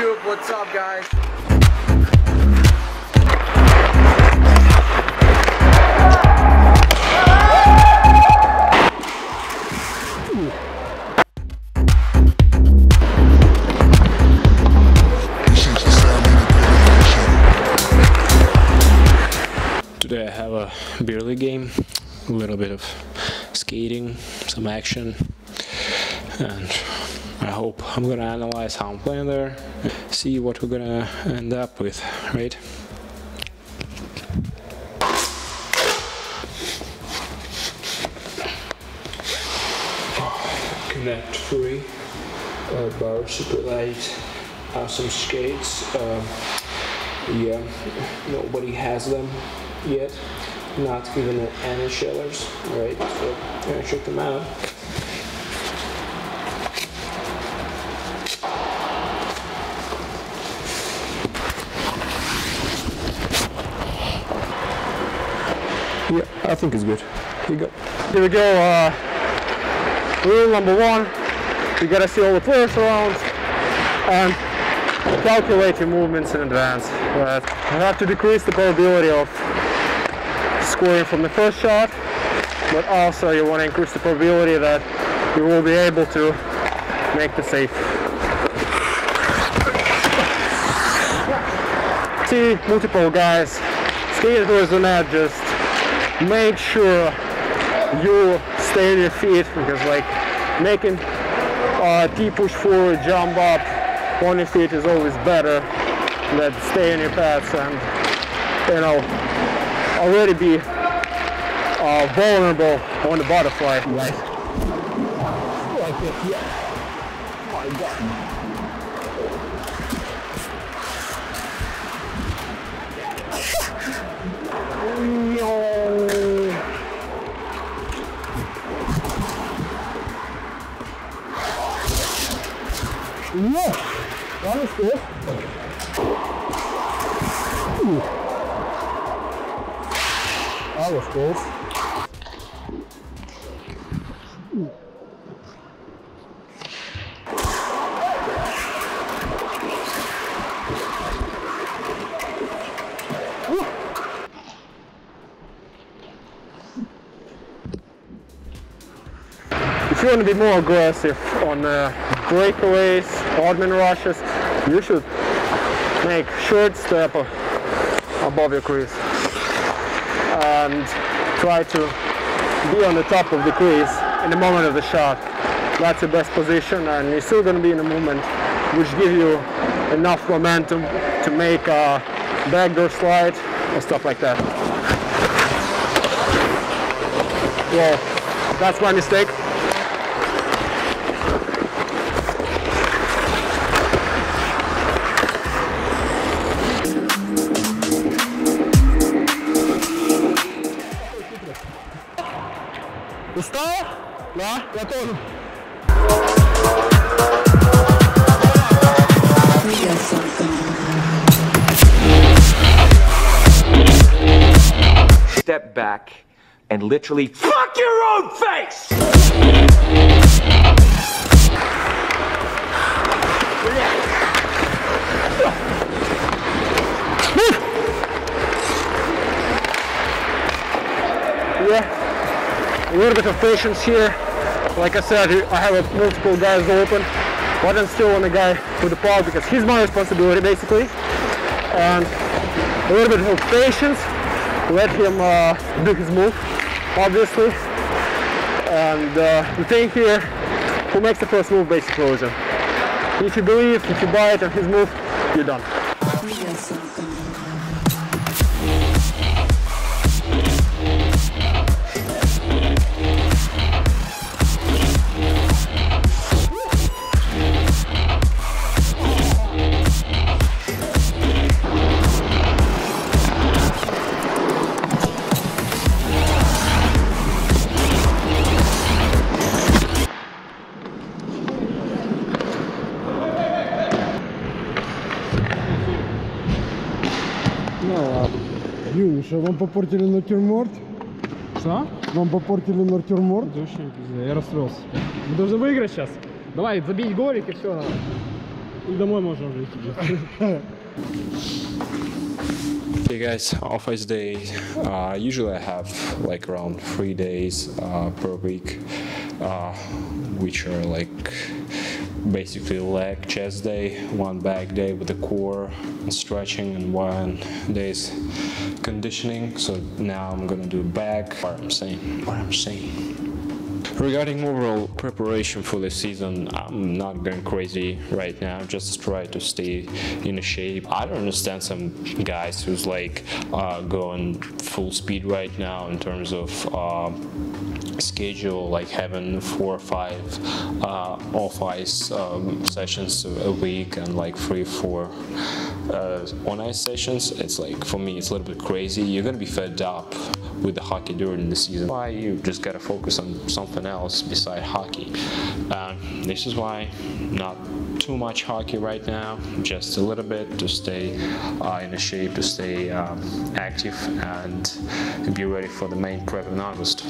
YouTube, what's up guys? Today I have a beer league game, a little bit of skating, some action, and I hope I'm gonna analyze how I'm playing there, see what we're gonna end up with, right? Connect free, uh, bar super light, awesome skates. Uh, yeah, nobody has them yet. Not even at any right? So check them out. Yeah, I think it's good. Here go. Here we go. Uh, rule number one: you gotta see all the players around and calculate your movements in advance. But you have to decrease the probability of scoring from the first shot, but also you want to increase the probability that you will be able to make the save. See multiple guys skating towards the just make sure you stay on your feet because like making uh, T push forward, jump up on your feet is always better than stay on your pads and you know already be uh, vulnerable on the butterfly. Right. Like yeah. My God. That was good. If you want to be more aggressive on uh, breakaways, oddman rushes, you should make short step above your crease and try to be on the top of the crease in the moment of the shot. That's your best position and you're still going to be in a moment which gives you enough momentum to make a backdoor slide or stuff like that. Well, that's my mistake. đó đó là Step back and literally fuck your own face! yeah a little bit of patience here. Like I said, I have multiple guys open, but I'm still on the guy with the puck because he's my responsibility basically. And a little bit of patience, let him uh, do his move, obviously. And uh, the thing here, who makes the first move basically closer. If you believe, if you buy it on his move, you're done. Юноша, вам попортили натюрморт? Что? Вам попортили натюрморт? Это вообще пиздец, я расстроился. Мы должны выиграть сейчас. Давай, забить голик и все. И домой можно уже идти. Hey guys, off ice day. Uh, usually I have like around three days uh, per week, uh, which are like basically leg chest day, one back day with the core and stretching, and one day's conditioning. So now I'm gonna do back. What I'm saying, what I'm saying. Regarding overall preparation for the season, I'm not going crazy right now. Just try to stay in shape. I don't understand some guys who's like uh, going full speed right now in terms of uh, schedule, like having four or five uh, off ice um, sessions a week and like three, four uh, on ice sessions. It's like for me, it's a little bit crazy. You're gonna be fed up with the hockey during the season. Why you just gotta focus on something else beside hockey. Um, this is why not too much hockey right now, just a little bit to stay uh, in a shape, to stay um, active, and be ready for the main prep in August.